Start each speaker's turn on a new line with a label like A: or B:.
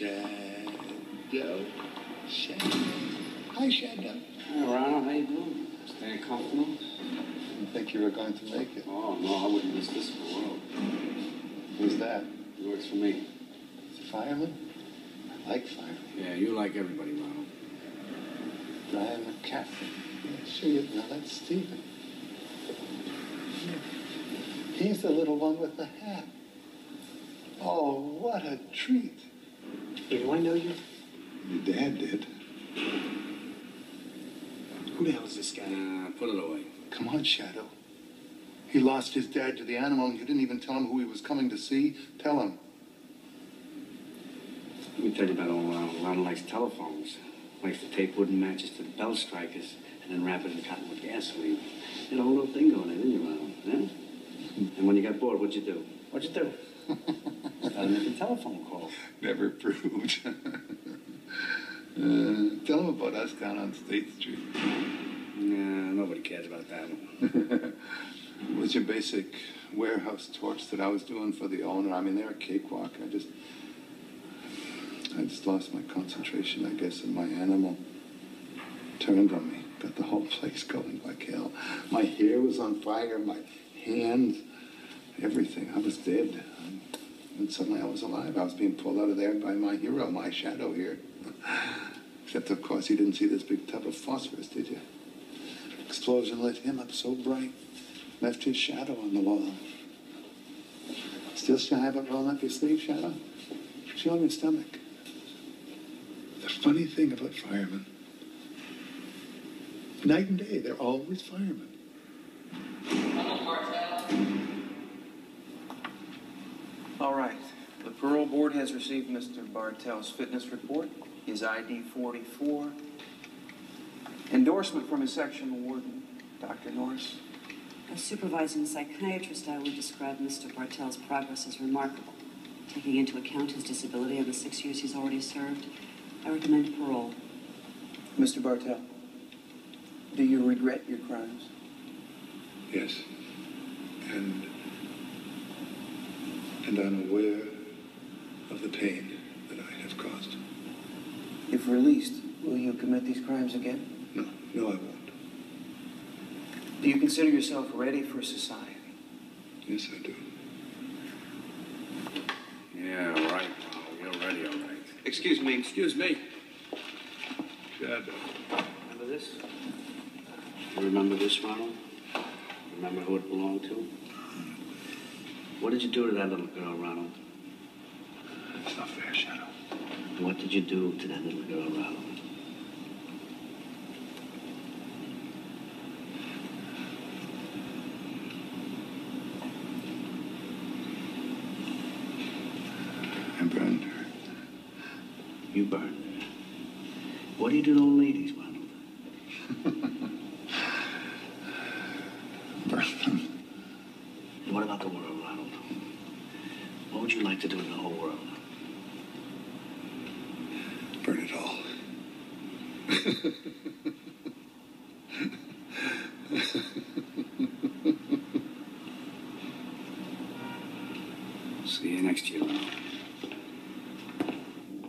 A: Shadow. Shadow. Hi, Shadow.
B: Hey, Ronald, how you doing? Staying comfortable?
A: Didn't think you were going to make it.
B: Oh, no, I wouldn't miss this for the world.
A: Who's that?
B: He works for me.
A: Fireman? I like firemen.
B: Yeah, you like everybody, Ronald.
A: Brian McCaffrey. Yeah, sure you know that's Stephen. He's the little one with the hat. Oh, what a treat.
C: Do I know you?
A: Your dad did.
C: Who the hell is this guy?
B: Nah, put it away.
A: Come on, Shadow. He lost his dad to the animal and you didn't even tell him who he was coming to see. Tell him.
B: Let me tell you about old Ronald. Ronald likes telephones. Likes to tape wooden matches to the bell strikers and then wrap it in cottonwood gasoline. You had a whole little thing going, didn't you, Ronald? Huh? Hmm. And when you got bored, what'd you do? What'd you do? Started making telephone call.
A: Never proved. uh, tell them about us down on State Street.
B: Nah, nobody cares about that one.
A: It was your basic warehouse torch that I was doing for the owner. I mean, they're a cakewalk. I just, I just lost my concentration, I guess, and my animal turned on me. Got the whole place going like hell. My hair was on fire, my hands, everything. I was dead. And suddenly I was alive. I was being pulled out of there by my hero, my shadow here. Except, of course, you didn't see this big tub of phosphorus, did you? Explosion lit him up so bright, left his shadow on the wall. Still shy about rolling up your sleeve, Shadow? Show him your stomach. The funny thing about firemen, night and day, they're always firemen.
D: All right. The parole board has received Mr. Bartel's fitness report, his ID 44, endorsement from his section warden, Dr. Norris.
E: As supervising psychiatrist, I would describe Mr. Bartel's progress as remarkable. Taking into account his disability and the six years he's already served, I recommend parole.
D: Mr. Bartell, do you regret your crimes?
A: Yes. And and I'm aware of the pain that I have caused.
D: If released, will you commit these crimes again?
A: No, no, I won't.
D: Do you consider yourself ready for society?
A: Yes, I do.
B: Yeah, right, Ronald. You're ready, all right.
D: Excuse me.
B: Excuse me.
A: Shadow.
B: Remember this? You remember this, Ronald? Remember who it belonged to? What did you do to that little girl, Ronald?
A: It's not fair, Shadow.
B: What did you do to that little girl, Ronald?
A: I burned her.
B: You burned her. What do you do to old ladies, Ronald? What about the world, Ronald? What would you like to do in the whole world?
A: Burn it all. See you next year, Ronald.